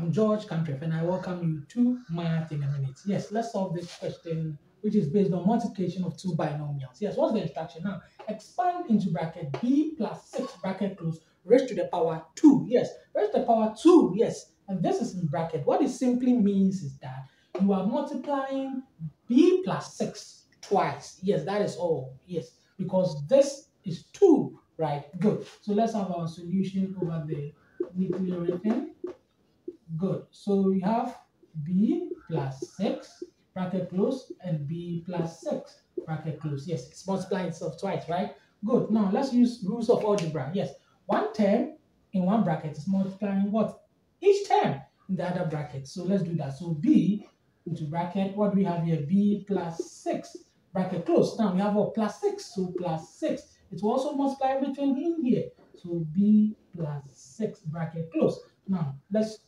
I'm George Cantref and I welcome you to Math in a Minute. Yes, let's solve this question which is based on multiplication of two binomials. Yes, what's the instruction now? Expand into bracket b plus 6 bracket close raised to the power 2. Yes, raised to the power 2. Yes, and this is in bracket. What it simply means is that you are multiplying b plus 6 twice. Yes, that is all. Yes, because this is 2, right? Good. So let's have our solution over there neatly written. Good. So we have b plus 6 bracket close and b plus 6 bracket close. Yes, it's multiplying itself twice, right? Good. Now let's use rules of algebra. Yes, one term in one bracket is multiplying what? Each term in the other bracket. So let's do that. So b into bracket, what do we have here? b plus 6 bracket close. Now we have a plus 6, so plus 6. It will also multiply everything in here. So b plus 6 bracket close. Now, let's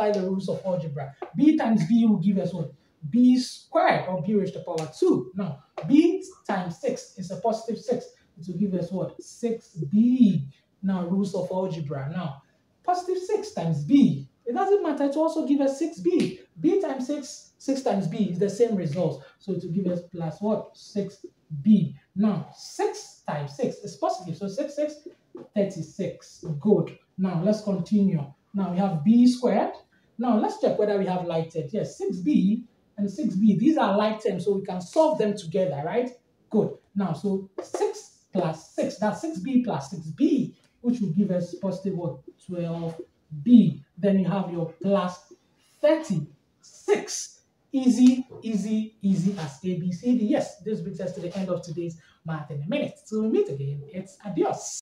apply the rules of algebra. b times b will give us what? b squared, or b raised to the power 2. Now, b times 6 is a positive 6. It will give us what? 6b. Now, rules of algebra. Now, positive 6 times b. It doesn't matter. It will also give us 6b. b times 6, 6 times b is the same result. So, it will give us plus what? 6b. Now, 6 times 6 is positive. So, 6, 6, 36. Good. Now, let's continue. Now, we have b squared. Now, let's check whether we have lighted. Yes, 6b and 6b. These are like terms, so we can solve them together, right? Good. Now, so 6 plus 6, that's 6b plus 6b, which will give us positive what? 12b. Then you have your plus 36. Easy, easy, easy as ABCD. Yes, this brings us to the end of today's Math in a Minute. So we meet again. It's adios.